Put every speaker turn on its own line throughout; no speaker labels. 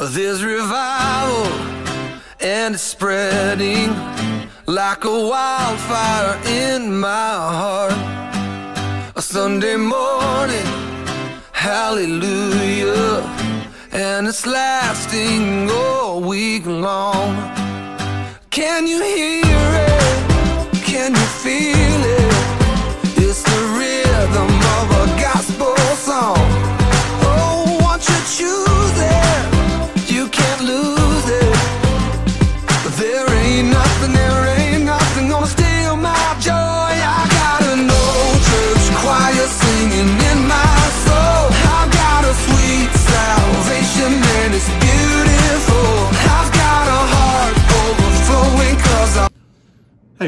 There's revival and it's spreading like a wildfire in my heart. A Sunday morning, hallelujah, and it's lasting all week long. Can you hear it?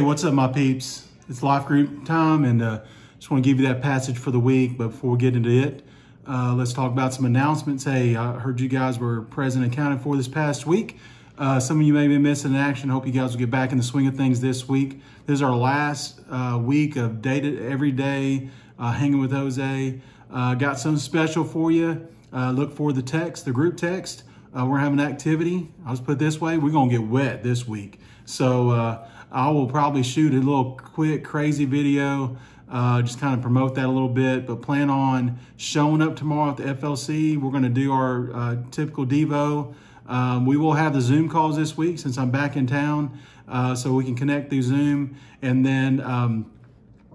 Hey, what's up, my peeps? It's Life Group time, and uh, just want to give you that passage for the week. But before we get into it, uh, let's talk about some announcements. Hey, I heard you guys were present and accounted for this past week. Uh, some of you may be missing in action. Hope you guys will get back in the swing of things this week. This is our last uh, week of dated every day uh, hanging with Jose. Uh, got something special for you. Uh, look for the text, the group text. Uh, we're having an activity. I'll just put it this way: we're gonna get wet this week. So uh, I will probably shoot a little quick, crazy video, uh, just kind of promote that a little bit. But plan on showing up tomorrow at the FLC. We're gonna do our uh, typical Devo. Um, we will have the Zoom calls this week since I'm back in town, uh, so we can connect through Zoom. And then um,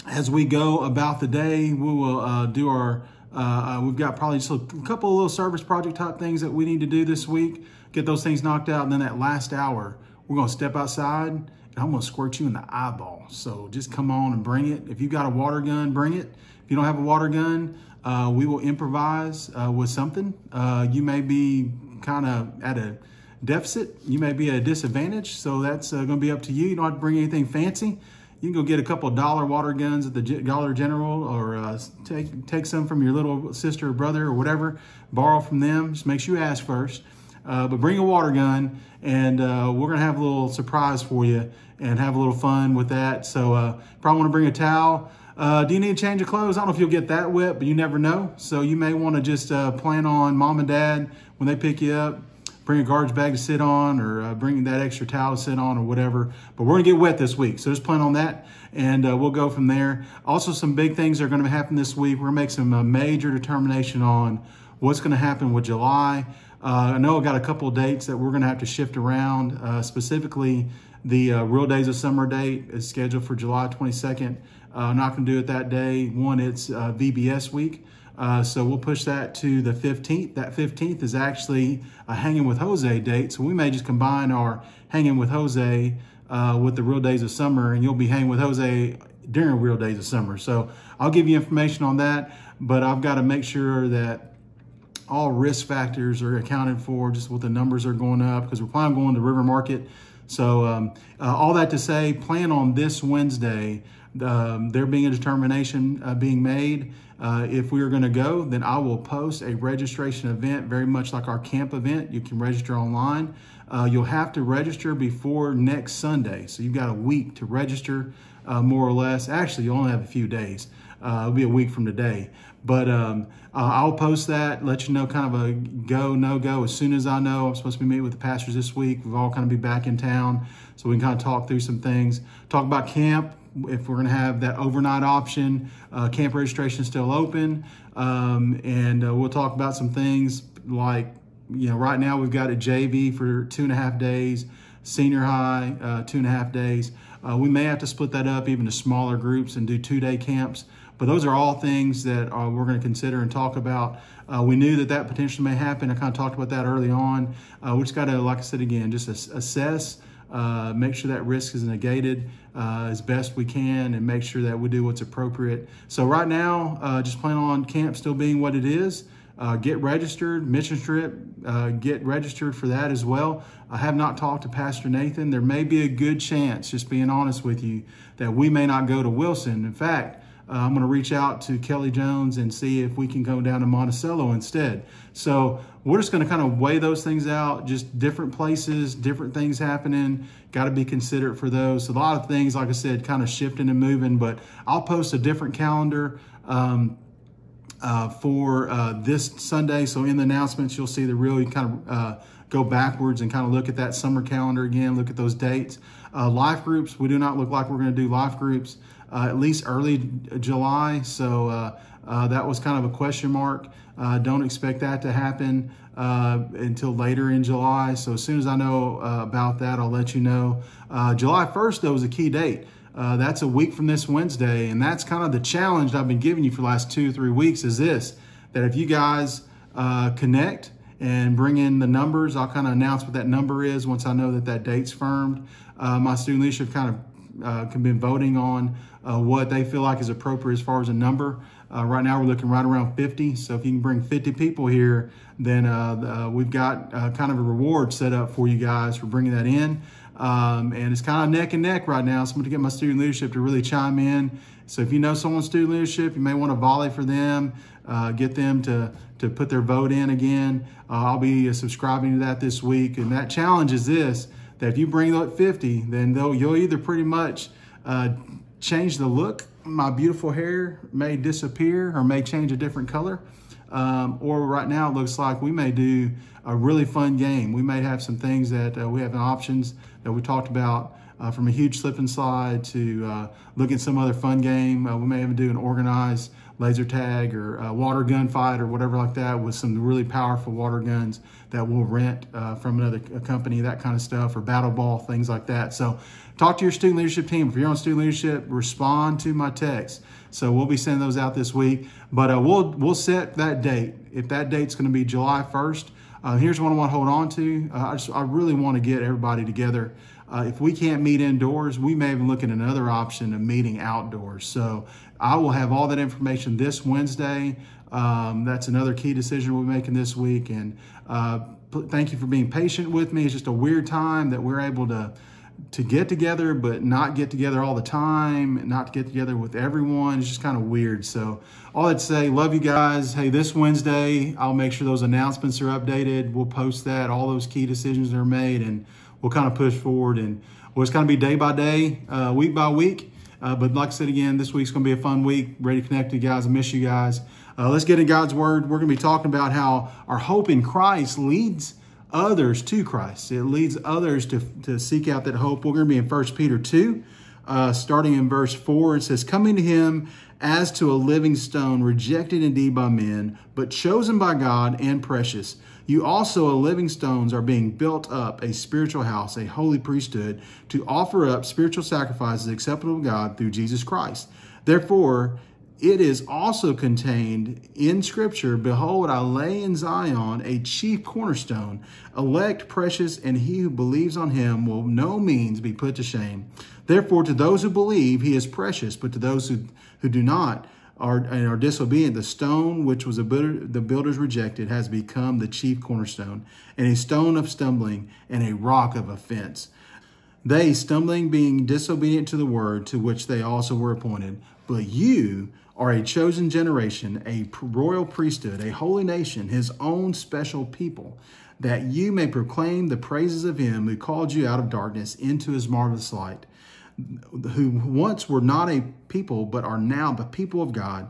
as we go about the day, we will uh, do our. Uh, uh, we've got probably just a couple of little service project type things that we need to do this week. Get those things knocked out, and then that last hour, we're gonna step outside I'm gonna squirt you in the eyeball. So just come on and bring it. If you got a water gun, bring it. If you don't have a water gun, uh, we will improvise uh, with something. Uh, you may be kind of at a deficit. You may be at a disadvantage. So that's uh, gonna be up to you. You don't have to bring anything fancy. You can go get a couple dollar water guns at the Dollar General or uh, take, take some from your little sister or brother or whatever, borrow from them. Just make sure you ask first. Uh, but bring a water gun and uh, we're gonna have a little surprise for you and have a little fun with that. So uh, probably wanna bring a towel. Uh, do you need a change of clothes? I don't know if you'll get that wet, but you never know. So you may wanna just uh, plan on mom and dad when they pick you up, bring a garbage bag to sit on or uh, bring that extra towel to sit on or whatever. But we're gonna get wet this week. So just plan on that and uh, we'll go from there. Also some big things are gonna happen this week. We're gonna make some uh, major determination on what's gonna happen with July. Uh, I know I got a couple of dates that we're going to have to shift around. Uh, specifically, the uh, Real Days of Summer date is scheduled for July 22nd. Uh, I'm not going to do it that day. One, it's uh, VBS week. Uh, so we'll push that to the 15th. That 15th is actually a Hanging with Jose date. So we may just combine our Hanging with Jose with the Real Days of Summer, and you'll be hanging with Jose during Real Days of Summer. So I'll give you information on that, but I've got to make sure that all risk factors are accounted for, just what the numbers are going up, because we're planning on going to River Market. So um, uh, all that to say, plan on this Wednesday, um, there being a determination uh, being made. Uh, if we are going to go, then I will post a registration event, very much like our camp event. You can register online. Uh, you'll have to register before next Sunday. So you've got a week to register, uh, more or less. Actually, you only have a few days. Uh, it'll be a week from today. But um, I'll post that, let you know kind of a go, no go as soon as I know. I'm supposed to be meeting with the pastors this week. We've all kind of be back in town so we can kind of talk through some things. Talk about camp, if we're going to have that overnight option. Uh, camp registration is still open. Um, and uh, we'll talk about some things like, you know, right now we've got a JV for two and a half days, senior high, uh, two and a half days. Uh, we may have to split that up even to smaller groups and do two day camps. But those are all things that uh, we're going to consider and talk about. Uh, we knew that that potentially may happen. I kind of talked about that early on. Uh, we just got to, like I said again, just assess, uh, make sure that risk is negated uh, as best we can, and make sure that we do what's appropriate. So right now, uh, just plan on camp still being what it is. get registered, mission trip, get registered for that as well. I have not talked to Pastor Nathan. There may be a good chance, just being honest with you, that we may not go to Wilson. In fact, uh, I'm going to reach out to Kelly Jones and see if we can go down to Monticello instead. So we're just going to kind of weigh those things out, just different places, different things happening. Got to be considerate for those. A lot of things, like I said, kind of shifting and moving, but I'll post a different calendar. Um, uh, for uh, this Sunday. So in the announcements, you'll see the real, you kind of uh, go backwards and kind of look at that summer calendar again, look at those dates. Uh, life groups, we do not look like we're going to do life groups uh, at least early July. So uh, that was kind of a question mark. don't expect that to happen until later in July. So as soon as I know about that, I'll let you know. July 1st, though, is a key date. Uh, that's a week from this Wednesday. And that's kind of the challenge I've been giving you for the last two, three weeks is this, that if you guys uh, connect and bring in the numbers, I'll kind of announce what that number is once I know that that date's firmed. Uh, my student leadership kind of uh, been voting on uh, what they feel like is appropriate as far as a number. Uh, right now, we're looking right around 50. So if you can bring 50 people here, then uh, we've got uh, kind of a reward set up for you guys for bringing that in. Um, and it's kind of neck and neck right now. So I'm going to get my student leadership to really chime in. So if you know someone's student leadership, you may want to volley for them, uh, get them to, to put their vote in again. Uh, I'll be uh, subscribing to that this week. And that challenge is this, that if you bring up 50, then they'll, you'll either pretty much uh, change the look. My beautiful hair may disappear or may change a different color. Um, or right now it looks like we may do a really fun game. We may have some things that uh, we have options that we talked about uh, from a huge slip and slide to uh, look at some other fun game. Uh, we may even do an organized laser tag or water gun fight or whatever like that with some really powerful water guns that we'll rent uh, from another company, that kind of stuff, or battle ball, things like that. So talk to your student leadership team. If you're on student leadership, respond to my text. So we'll be sending those out this week, but uh, we'll we'll set that date. If that date's going to be July 1st, uh, here's what I want to hold on to. Uh, I, just, I really want to get everybody together. Uh, if we can't meet indoors, we may even look at another option of meeting outdoors. So I will have all that information this Wednesday. Um, that's another key decision we'll be making this week. And uh, thank you for being patient with me. It's just a weird time that we're able to to get together, but not get together all the time, not to get together with everyone. It's just kind of weird. So all I'd say, love you guys. Hey, this Wednesday, I'll make sure those announcements are updated. We'll post that, all those key decisions are made, and we'll kind of push forward. And well, it's kind of be day by day, uh, week by week. Uh, but like I said again, this week's going to be a fun week. Ready to connect you guys. I miss you guys. Uh, let's get in God's Word. We're going to be talking about how our hope in Christ leads others to Christ. It leads others to, to seek out that hope. We're going to be in 1 Peter 2, uh, starting in verse 4. It says, Coming to him as to a living stone, rejected indeed by men, but chosen by God and precious. You also, a living stones, are being built up a spiritual house, a holy priesthood, to offer up spiritual sacrifices acceptable to God through Jesus Christ. Therefore, it is also contained in Scripture Behold, I lay in Zion a chief cornerstone, elect, precious, and he who believes on him will no means be put to shame. Therefore, to those who believe, he is precious, but to those who, who do not, are, and are disobedient, the stone which was builder, the builders rejected has become the chief cornerstone, and a stone of stumbling and a rock of offense. They, stumbling, being disobedient to the word to which they also were appointed, but you are a chosen generation, a royal priesthood, a holy nation, his own special people, that you may proclaim the praises of him who called you out of darkness into his marvelous light, who once were not a people, but are now the people of God,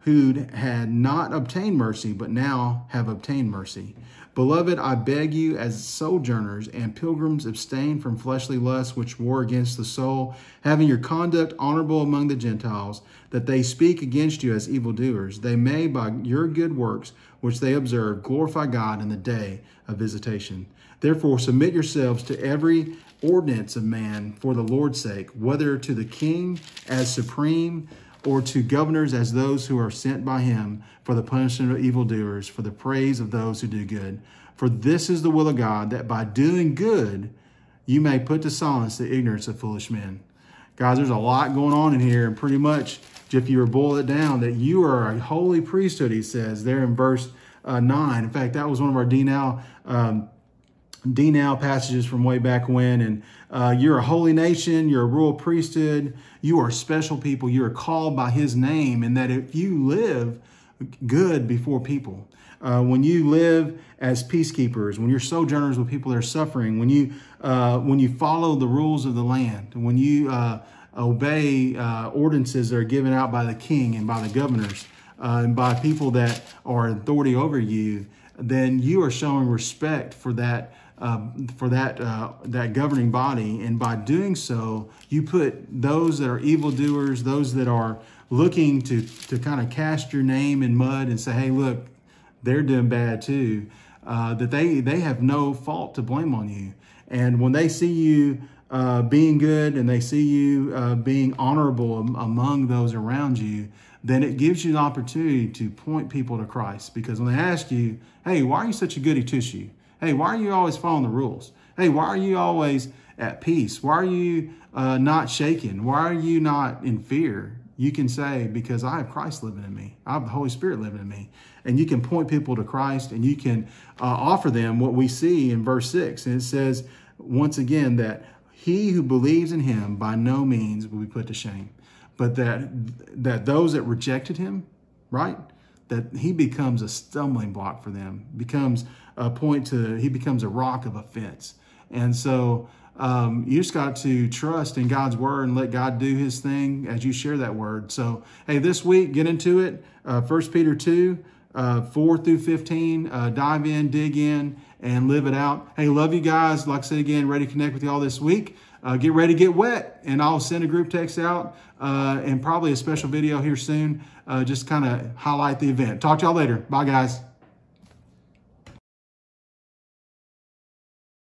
who had not obtained mercy, but now have obtained mercy. Beloved, I beg you, as sojourners and pilgrims, abstain from fleshly lusts which war against the soul, having your conduct honorable among the Gentiles, that they speak against you as evildoers. They may, by your good works which they observe, glorify God in the day of visitation. Therefore, submit yourselves to every ordinance of man for the Lord's sake, whether to the king as supreme, or to governors as those who are sent by him for the punishment of evildoers, for the praise of those who do good. For this is the will of God, that by doing good you may put to silence the ignorance of foolish men. Guys, there's a lot going on in here, and pretty much, if you were boil it down, that you are a holy priesthood, he says there in verse uh, 9. In fact, that was one of our D now um, passages from way back when. And uh, you're a holy nation, you're a royal priesthood, you are special people, you are called by his name, and that if you live good before people, uh, when you live as peacekeepers, when you're sojourners with people that are suffering, when you uh, when you follow the rules of the land, when you uh, obey uh, ordinances that are given out by the king and by the governors, uh, and by people that are authority over you, then you are showing respect for that um, for that uh, that governing body, and by doing so, you put those that are evildoers, those that are looking to to kind of cast your name in mud and say, "Hey, look, they're doing bad too." Uh, that they they have no fault to blame on you, and when they see you uh, being good and they see you uh, being honorable among those around you, then it gives you an opportunity to point people to Christ. Because when they ask you, "Hey, why are you such a goody shoe?" Hey, why are you always following the rules? Hey, why are you always at peace? Why are you uh, not shaken? Why are you not in fear? You can say, because I have Christ living in me. I have the Holy Spirit living in me. And you can point people to Christ and you can uh, offer them what we see in verse 6. And it says, once again, that he who believes in him by no means will be put to shame, but that, that those that rejected him, right? that he becomes a stumbling block for them, becomes a point to, he becomes a rock of offense. And so um, you just got to trust in God's word and let God do his thing as you share that word. So, hey, this week, get into it. Uh, 1 Peter 2, uh, 4 through 15. Uh, dive in, dig in, and live it out. Hey, love you guys. Like I said again, ready to connect with you all this week. Uh, get ready to get wet, and I'll send a group text out uh, and probably a special video here soon, uh, just kind of highlight the event. Talk to y'all later. Bye, guys.